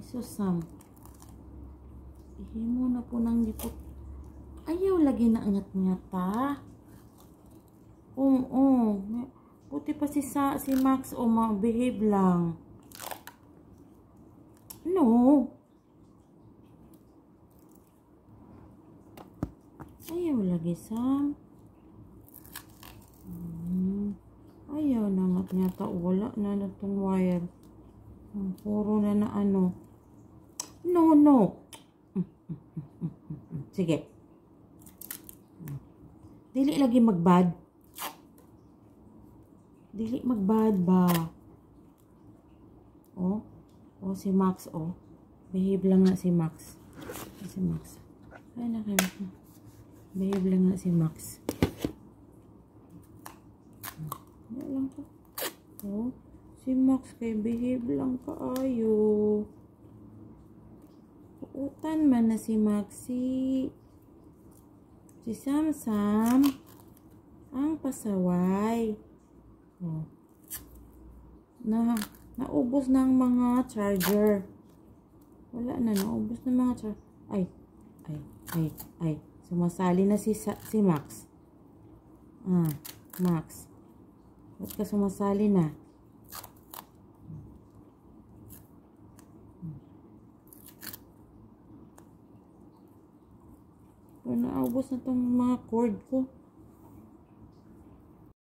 susam. Ihimo na po ng lipot. Ayaw lagi na angat-ngat ta. Oo, oo. Puti pa si, sa, si Max o oh, behave lang. No. Ayaw lagi Sam. Hmm. Ayaw na nga nyata. Wala na na itong wire. Hmm, puro na na ano. No, no. Sige. Dili lagi magbad. Dili magbad ba? Oh. Oh, si Max, oh. Behave lang nga si Max. Si Max. Ay, nakaya. Behave lang nga si Max. Ano lang ka? Oh, si Max kay behave lang ka ayo. Utan man na si Maxi. Si Sam Sam ang pasaway. Oh. Na naubos na ang mga charger. Wala na, naubos na mga charger. Ay, ay, ay, ay. Sumasali na si, si Max. Ah, Max. Ba't ka sumasali na? Naubos na tong mga cord ko.